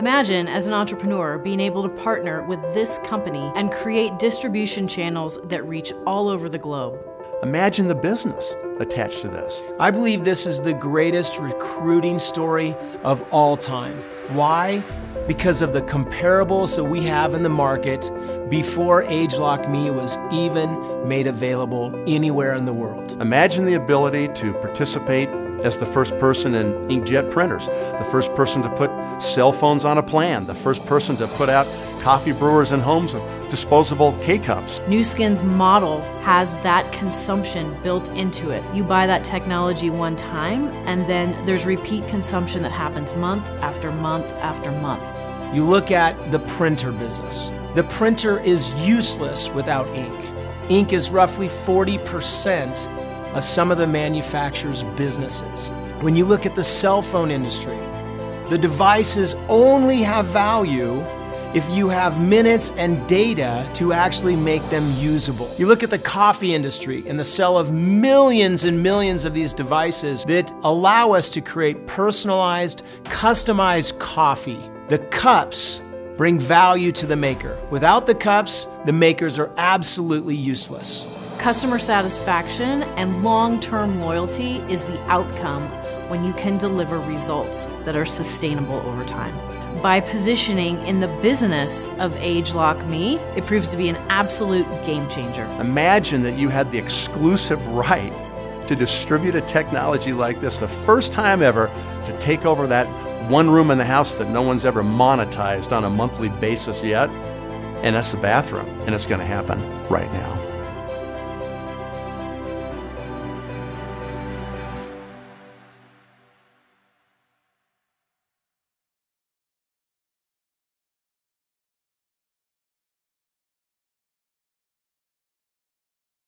Imagine, as an entrepreneur, being able to partner with this company and create distribution channels that reach all over the globe. Imagine the business attached to this. I believe this is the greatest recruiting story of all time. Why? Because of the comparables that we have in the market before ageLOC Me was even made available anywhere in the world. Imagine the ability to participate as the first person in inkjet printers, the first person to put cell phones on a plan, the first person to put out coffee brewers in homes with disposable K-cups. Nu Skin's model has that consumption built into it. You buy that technology one time and then there's repeat consumption that happens month after month after month. You look at the printer business. The printer is useless without ink. Ink is roughly 40% of some of the manufacturer's businesses. When you look at the cell phone industry, the devices only have value if you have minutes and data to actually make them usable. You look at the coffee industry and the sale of millions and millions of these devices that allow us to create personalized, customized coffee. The cups bring value to the maker. Without the cups, the makers are absolutely useless. Customer satisfaction and long term loyalty is the outcome when you can deliver results that are sustainable over time. By positioning in the business of ageLOC Me, it proves to be an absolute game changer. Imagine that you had the exclusive right to distribute a technology like this, the first time ever to take over that one room in the house that no one's ever monetized on a monthly basis yet. And that's the bathroom, and it's going to happen right now.